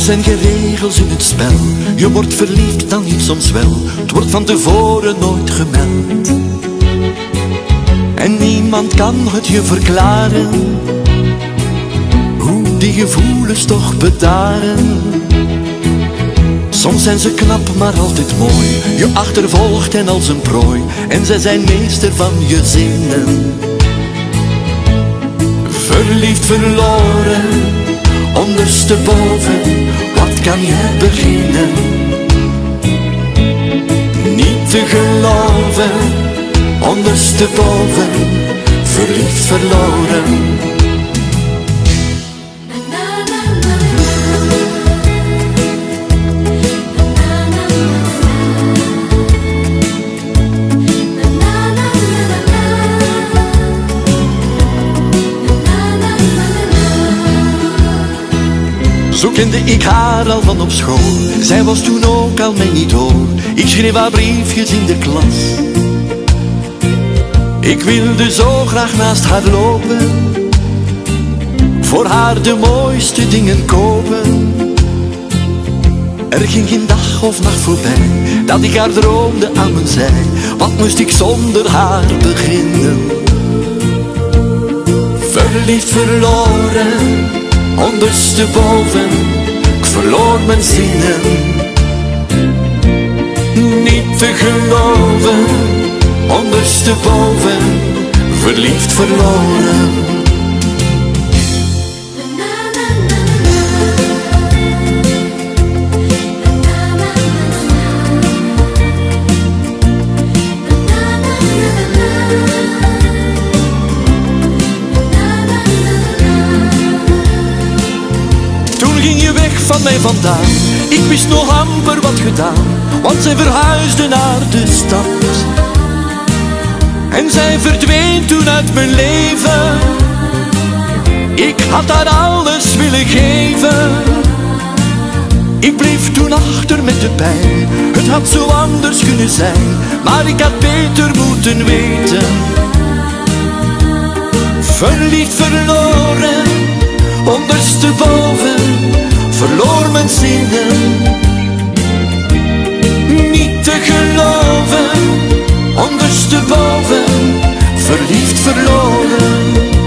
Zijn geen regels in het spel. Je wordt verliefd, dan niet soms wel. Het wordt van tevoren nooit gemeld. En niemand kan het je verklaren. Hoe die gevoelens toch bedaren. Soms zijn ze knap, maar altijd mooi. Je achtervolgt hen als een prooi. En zij zijn meester van je zinnen. Verliefd, verloren, ondersteboven. Wat kan je beginnen? Niet te geloven, ondersteboven. Verliefd, verloren. Zo kende ik haar al van op school. Zij was toen ook al mijn idool. Ik schreef haar briefjes in de klas. Ik wilde zo graag naast haar lopen. Voor haar de mooiste dingen kopen. Er ging geen dag of nacht voorbij dat ik haar droomde aan mijn zij. Wat moest ik zonder haar beginnen? Verliefd, verloren ondersteboven, ik verloor mijn zinnen. Niet te geloven, ondersteboven, verliefd verloren. Van mij vandaan Ik wist nog amper wat gedaan Want zij verhuisde naar de stad. En zij verdween toen uit mijn leven. Ik had haar alles willen geven. Ik bleef toen achter met de pijn. Het had zo anders kunnen zijn Maar ik had beter moeten weten. Verliefd verloren Lord.